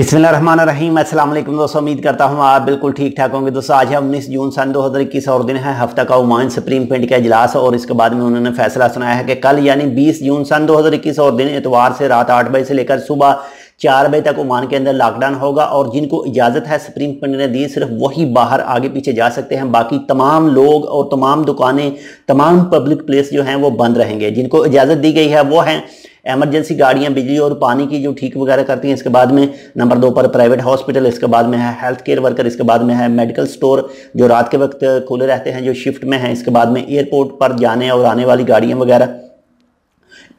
बिस्मिल्लाहिर्रहमानिर्रहीम। अस्सलाम वालेकुम दोस्तों, उम्मीद करता हूँ आप बिल्कुल ठीक ठाक होंगे। दोस्तों, आज है उन्नीस जून सन 2021 और दिन है हफ़्ता का उमान सुप्रीम पेंट का इजलास और इसके बाद में उन्होंने फैसला सुनाया है कि कल यानी 20 जून सन 2021 और दिन एतवार से रात आठ बजे से लेकर सुबह चार बजे तक ओमान के अंदर लॉकडाउन होगा और जिनको इजाज़त है, सुप्रीम कोर्ट ने दी, सिर्फ़ वही बाहर आगे पीछे जा सकते हैं। बाकी तमाम लोग और तमाम दुकानें, तमाम पब्लिक प्लेस जो हैं, वो बंद रहेंगे। जिनको इजाज़त दी गई है, वो हैं एमरजेंसी गाड़ियाँ, बिजली और पानी की जो ठीक वगैरह करती हैं, इसके बाद में, नंबर दो पर प्राइवेट हॉस्पिटल इसके बाद में है हेल्थ केयर वर्कर इसके बाद में है मेडिकल स्टोर जो रात के वक्त खुले रहते हैं, जो शिफ्ट में हैं, इसके बाद में एयरपोर्ट पर जाने और आने वाली गाड़ियाँ वगैरह।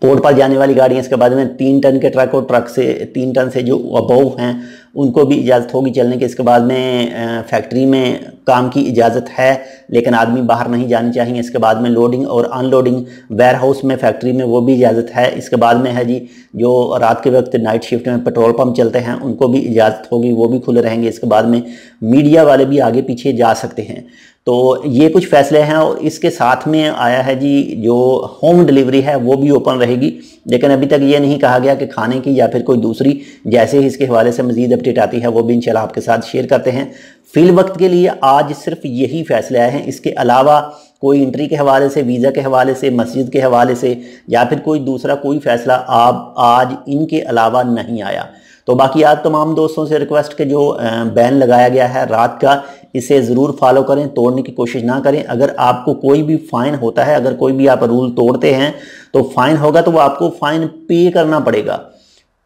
पोर्ट पर जाने वाली गाड़ियाँ, इसके बाद में तीन टन के ट्रक और ट्रक से, तीन टन से जो अबोव हैं उनको भी इजाज़त होगी चलने की। इसके बाद में फैक्ट्री में काम की इजाज़त है, लेकिन आदमी बाहर नहीं जानी चाहिए। इसके बाद में लोडिंग और अनलोडिंग वेयर हाउस में फैक्ट्री में वो भी इजाज़त है। इसके बाद में है जी, जो रात के वक्त नाइट शिफ्ट में पेट्रोल पम्प चलते हैं, उनको भी इजाज़त होगी, वो भी खुले रहेंगे। इसके बाद में मीडिया वाले भी आगे पीछे जा सकते हैं। तो ये कुछ फैसले हैं और इसके साथ में आया है जी, जो होम डिलीवरी है, वो भी ओपन रहेगी। लेकिन अभी तक ये नहीं कहा गया कि खाने की या फिर कोई दूसरी, जैसे ही इसके हवाले से मजीद अपडेट आती है, वो भी इंशाल्लाह आपके साथ शेयर करते हैं। फिल वक्त के लिए आज सिर्फ़ यही फैसले आए हैं। इसके अलावा कोई इंट्री के हवाले से, वीज़ा के हवाले से, मस्जिद के हवाले से, या फिर कोई दूसरा कोई फैसला आप, आज इनके अलावा नहीं आया। तो बाकी आज तमाम दोस्तों से रिक्वेस्ट के जो बैन लगाया गया है रात का, इसे ज़रूर फॉलो करें, तोड़ने की कोशिश ना करें। अगर आपको कोई भी फ़ाइन होता है, अगर कोई भी आप रूल तोड़ते हैं तो फ़ाइन होगा तो वो आपको फ़ाइन पे करना पड़ेगा।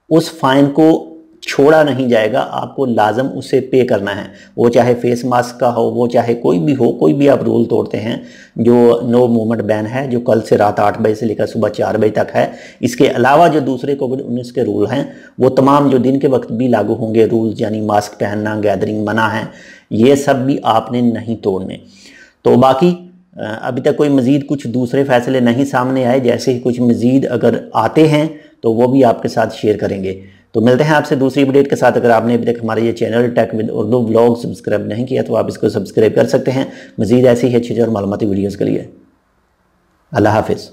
उस फाइन को छोड़ा नहीं जाएगा, आपको लाजम उसे पे करना है। वो चाहे फेस मास्क का हो, वो चाहे कोई भी हो, कोई भी आप रूल तोड़ते हैं, जो नो मूवमेंट बैन है, जो कल से रात आठ बजे से लेकर सुबह चार बजे तक है, इसके अलावा जो दूसरे कोविड उन्नीस के रूल हैं, वो तमाम जो दिन के वक्त भी लागू होंगे। रूल्स यानी मास्क पहनना गैदरिंग मना है, ये सब भी आपने नहीं तोड़ने। तो बाकी अभी तक कोई मज़ीद कुछ दूसरे फैसले नहीं सामने आए, जैसे ही कुछ मज़ीद अगर आते हैं तो वो भी आपके साथ शेयर करेंगे। तो मिलते हैं आपसे दूसरी अपडेट के साथ। अगर आपने अभी तक हमारे ये channel tech with Urdu blog subscribe नहीं किया तो आप इसको सब्सक्राइब कर सकते हैं। मज़ीद ऐसी ही अच्छी और मालूमती वीडियोज़ के लिए। अल्लाह हाफिज़।